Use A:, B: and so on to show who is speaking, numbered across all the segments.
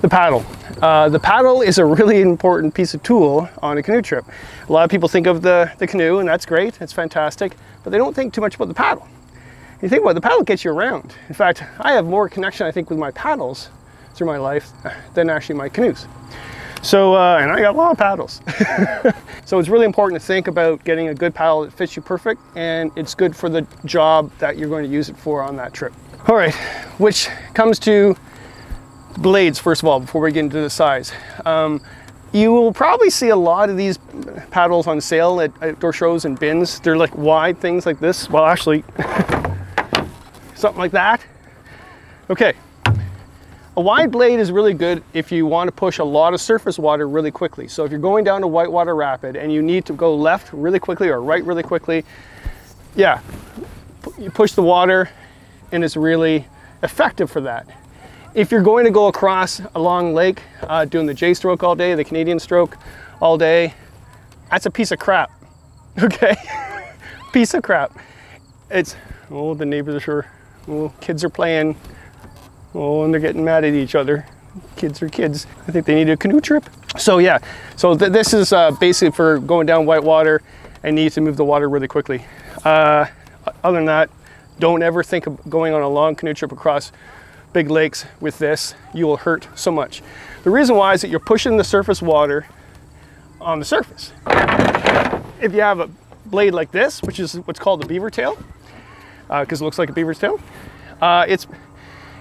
A: The paddle. Uh, the paddle is a really important piece of tool on a canoe trip. A lot of people think of the, the canoe and that's great, it's fantastic, but they don't think too much about the paddle. You think about it, the paddle gets you around. In fact, I have more connection, I think, with my paddles through my life than actually my canoes. So, uh, and I got a lot of paddles. so it's really important to think about getting a good paddle that fits you perfect and it's good for the job that you're going to use it for on that trip. All right, which comes to blades first of all, before we get into the size. Um, you will probably see a lot of these paddles on sale at outdoor shows and bins. They're like wide things like this. Well, actually, something like that. Okay, a wide blade is really good if you want to push a lot of surface water really quickly. So if you're going down a whitewater rapid and you need to go left really quickly or right really quickly, yeah, you push the water and it's really effective for that. If you're going to go across a long lake uh, doing the J stroke all day, the Canadian stroke all day, that's a piece of crap, okay? piece of crap. It's, oh, the neighbors are oh, kids are playing, oh, and they're getting mad at each other. Kids are kids. I think they need a canoe trip. So yeah, so th this is uh, basically for going down whitewater and need to move the water really quickly. Uh, other than that, don't ever think of going on a long canoe trip across big lakes with this. You will hurt so much. The reason why is that you're pushing the surface water on the surface. If you have a blade like this, which is what's called a beaver tail, because uh, it looks like a beaver's tail, uh, it's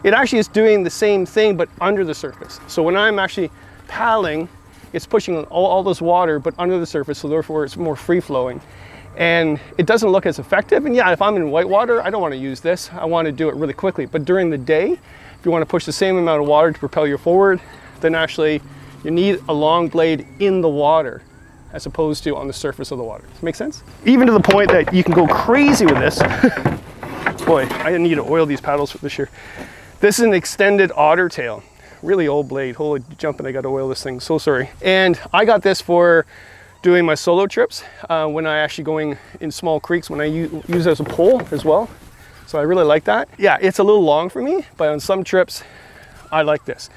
A: it actually is doing the same thing but under the surface. So when I'm actually paddling, it's pushing all, all this water but under the surface, so therefore it's more free flowing and it doesn't look as effective. And yeah, if I'm in whitewater, I don't want to use this. I want to do it really quickly. But during the day, if you want to push the same amount of water to propel you forward, then actually you need a long blade in the water as opposed to on the surface of the water. Does make sense? Even to the point that you can go crazy with this. Boy, I need to oil these paddles for this year. This is an extended otter tail. Really old blade. Holy jumping, I got to oil this thing. So sorry. And I got this for doing my solo trips uh, when I actually going in small creeks when I use as a pole as well. So I really like that. Yeah, it's a little long for me, but on some trips, I like this.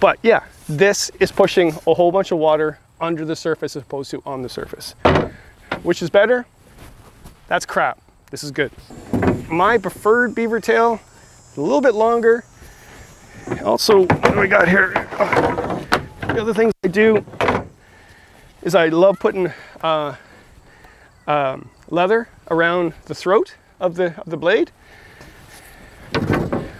A: But yeah, this is pushing a whole bunch of water under the surface as opposed to on the surface. Which is better? That's crap. This is good. My preferred beaver tail, a little bit longer. Also, what do we got here? the other things I do is I love putting uh, um, leather around the throat of the, of the blade.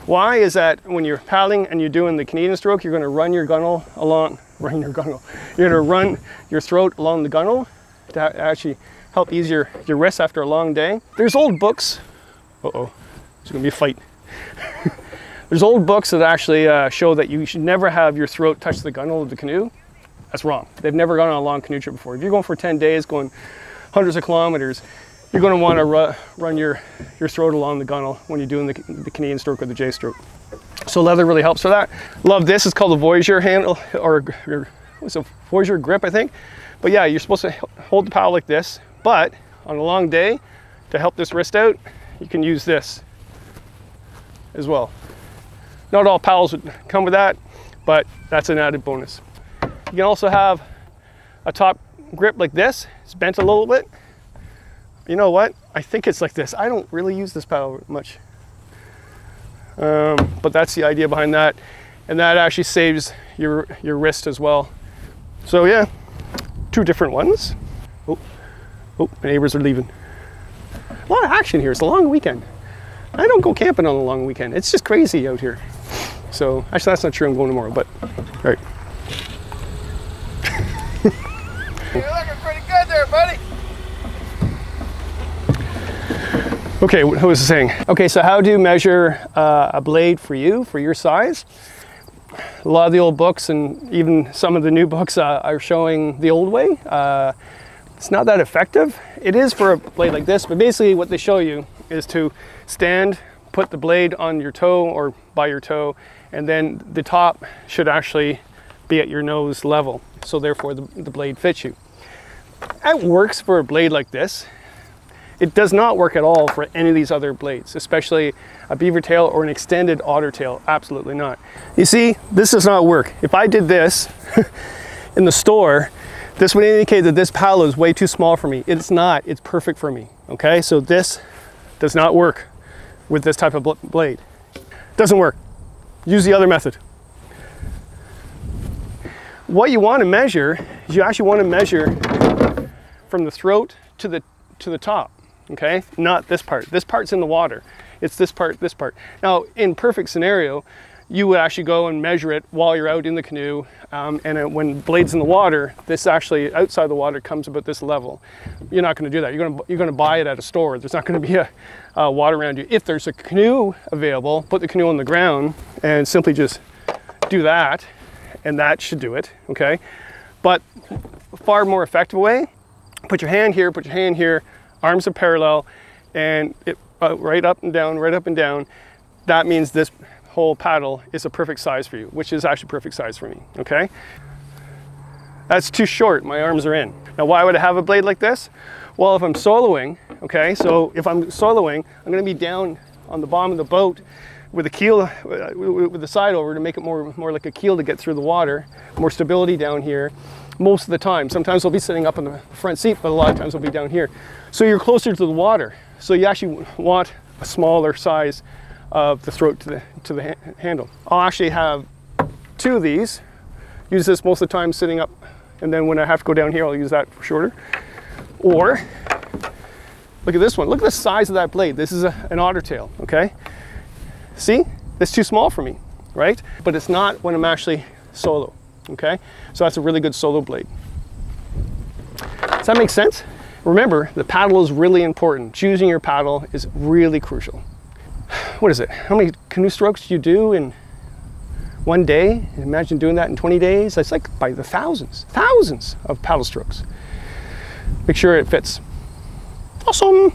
A: Why is that when you're paddling and you're doing the Canadian stroke, you're going to run your gunnel along, run your gunnel, you're to run your throat along the gunnel to actually help ease your, your wrists after a long day. There's old books, uh-oh, going to be a fight. There's old books that actually uh, show that you should never have your throat touch the gunnel of the canoe that's wrong. They've never gone on a long canoe trip before. If you're going for 10 days, going hundreds of kilometers, you're going to want to ru run your, your throat along the gunnel when you're doing the, the Canadian stroke or the J stroke. So leather really helps for that. Love this, it's called the Voyageur handle, or, what's a Voyageur grip, I think. But yeah, you're supposed to hold the paddle like this, but on a long day, to help this wrist out, you can use this as well. Not all paddles would come with that, but that's an added bonus. You can also have a top grip like this. It's bent a little bit. You know what? I think it's like this. I don't really use this paddle much. Um, but that's the idea behind that. And that actually saves your, your wrist as well. So yeah, two different ones. Oh, oh, my neighbors are leaving. A lot of action here. It's a long weekend. I don't go camping on a long weekend. It's just crazy out here. So actually that's not true. I'm going tomorrow, but all right. Okay, what was saying? Okay, so how do you measure uh, a blade for you, for your size? A lot of the old books and even some of the new books uh, are showing the old way. Uh, it's not that effective. It is for a blade like this, but basically what they show you is to stand, put the blade on your toe or by your toe, and then the top should actually be at your nose level so therefore the, the blade fits you. It works for a blade like this. It does not work at all for any of these other blades, especially a beaver tail or an extended otter tail. Absolutely not. You see, this does not work. If I did this in the store, this would indicate that this paddle is way too small for me. It's not, it's perfect for me, okay? So this does not work with this type of blade. Doesn't work. Use the other method. What you want to measure is you actually want to measure from the throat to the to the top, okay? Not this part. This part's in the water. It's this part, this part. Now, in perfect scenario, you would actually go and measure it while you're out in the canoe. Um, and it, when blade's in the water, this actually outside the water comes about this level. You're not going to do that. You're going to you're going to buy it at a store. There's not going to be a, a water around you. If there's a canoe available, put the canoe on the ground and simply just do that, and that should do it. Okay, but far more effective way. Put your hand here. Put your hand here. Arms are parallel, and it uh, right up and down, right up and down. That means this whole paddle is a perfect size for you, which is actually perfect size for me, okay? That's too short, my arms are in. Now why would I have a blade like this? Well, if I'm soloing, okay, so if I'm soloing, I'm gonna be down on the bottom of the boat with the keel, uh, with the side over to make it more, more like a keel to get through the water, more stability down here most of the time. Sometimes I'll be sitting up in the front seat, but a lot of times I'll be down here. So you're closer to the water. So you actually want a smaller size of the throat to the, to the ha handle. I'll actually have two of these. Use this most of the time sitting up, and then when I have to go down here, I'll use that for shorter. Or, look at this one. Look at the size of that blade. This is a, an otter tail, okay? See, it's too small for me, right? But it's not when I'm actually solo, okay? So that's a really good solo blade. Does that make sense? Remember, the paddle is really important. Choosing your paddle is really crucial what is it? How many canoe strokes do you do in one day? Imagine doing that in 20 days. That's like by the thousands, thousands of paddle strokes. Make sure it fits. Awesome.